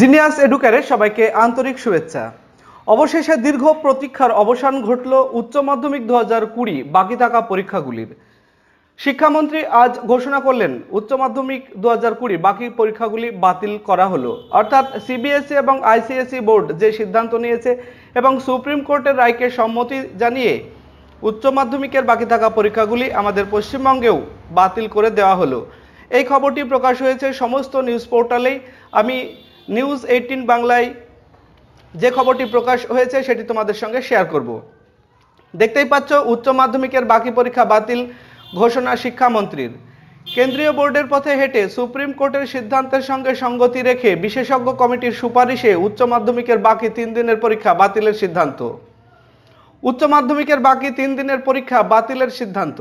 Genius এডুকারে সবাইকে আন্তরিক শুভেচ্ছা। অবশেষে দীর্ঘ প্রতীক্ষার অবসান ঘটল উচ্চ মাধ্যমিক দু হাজার কুড়ি বাকি থাকা পরীক্ষাগুলির। শিক্ষামন্ত্রী আজ ঘোষণা করলেন, উচ্চ মাধ্যমিক দু হাজার কুড়ি বাকি পরীক্ষাগুলি বাতিল করা হলো। অর্থাৎ সিবিএসই এবং আইসিএসই বোর্ড যে সিদ্ধান্ত নিয়েছে এবং সুপ্রিম কোর্টের রায়কে সম্মতি জানিয়ে উচ্চ মাধ্যমিকের বাকি থাকা পরীক্ষাগুলি আমাদের পশ্চিমবঙ্গেও বাতিল করে দেওয়া হলো। এই খবরটি প্রকাশ হয়েছে সমস্ত নিউজ পোর্টালেই। আমি নিউজ এইটিন বাংলায় যে খবরটি প্রকাশ হয়েছে সেটি তোমাদের সঙ্গে শেয়ার করব। দেখতেই পাচ্ছ, উচ্চ মাধ্যমিকের বাকি পরীক্ষা বাতিল ঘোষণা শিক্ষামন্ত্রীর। কেন্দ্রীয় বোর্ডের পথে হেঁটে সুপ্রিম কোর্টের সিদ্ধান্তের সঙ্গে সঙ্গতি রেখে বিশেষজ্ঞ কমিটির সুপারিশে উচ্চ মাধ্যমিকের বাকি তিন দিনের পরীক্ষা বাতিলের সিদ্ধান্ত। উচ্চ মাধ্যমিকের বাকি তিন দিনের পরীক্ষা বাতিলের সিদ্ধান্ত।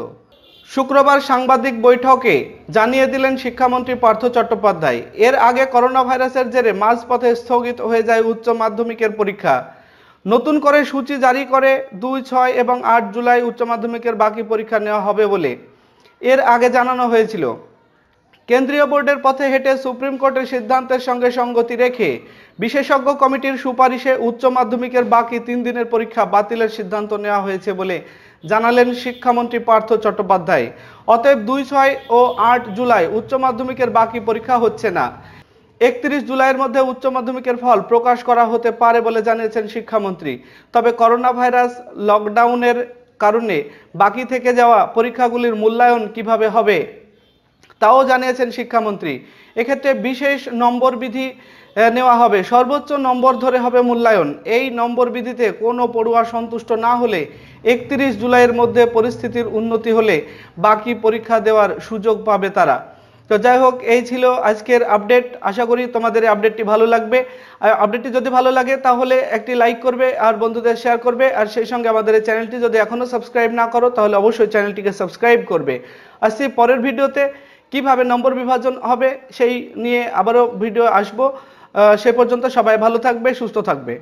শুক্রবার সাংবাদিক বৈঠকে জানিয়ে দিলেন শিক্ষামন্ত্রী পার্থ চট্টোপাধ্যায়। এর আগে করোনা ভাইরাসের জেরে মাঝপথে স্থগিত হয়ে যায় উচ্চ মাধ্যমিকের পরীক্ষা। নতুন করে সূচি জারি করে দুই, ছয় এবং আট জুলাই উচ্চ মাধ্যমিকের বাকি পরীক্ষা নেওয়া হবে বলে এর আগে জানানো হয়েছিল। কেন্দ্রীয় বোর্ডের পথে হেঁটে সুপ্রিম কোর্টের সিদ্ধান্তের সঙ্গে সঙ্গতি রেখে বিশেষজ্ঞ কমিটির সুপারিশে উচ্চ মাধ্যমিকের বাকি তিন দিনের পরীক্ষা বাতিলের সিদ্ধান্ত নেওয়া হয়েছে বলে জানালেন শিক্ষামন্ত্রী পার্থ চট্টোপাধ্যায়। অতএব দুই ছয় ও আট জুলাই উচ্চ মাধ্যমিকের বাকি পরীক্ষা হচ্ছে না। একত্রিশ জুলাইয়ের মধ্যে উচ্চ মাধ্যমিকের ফল প্রকাশ করা হতে পারে বলে জানিয়েছেন শিক্ষামন্ত্রী। তবে করোনা ভাইরাস লকডাউনের কারণে বাকি থেকে যাওয়া পরীক্ষাগুলির মূল্যায়ন কীভাবে হবে? তাও জানিয়েছেন শিক্ষামন্ত্রী। এক্ষেত্রে বিশেষ নম্বর বিধি নেওয়া হবে। সর্বোচ্চ নম্বর ধরে হবে মূল্যায়ন। এই নম্বর বিধিতে কোনো পড়ুয়া সন্তুষ্ট না হলে একত্রিশ জুলাইয়ের মধ্যে পরিস্থিতির উন্নতি হলে বাকি পরীক্ষা দেওয়ার সুযোগ পাবে তারা। তো যাই হোক, এই ছিল আজকের আপডেট। আশা করি তোমাদের আপডেটটি ভালো লাগবে। আর আপডেটটি যদি ভালো লাগে তাহলে একটি লাইক করবে আর বন্ধুদের শেয়ার করবে। আর সেই সঙ্গে আমাদের এই চ্যানেলটি যদি এখনও সাবস্ক্রাইব না করো তাহলে অবশ্যই চ্যানেলটিকে সাবস্ক্রাইব করবে। আসছি পরের ভিডিওতে। কীভাবে নম্বর বিভাজন হবে সেই নিয়ে আবারও ভিডিও আসব। সে পর্যন্ত সবাই ভালো থাকবে, সুস্থ থাকবে।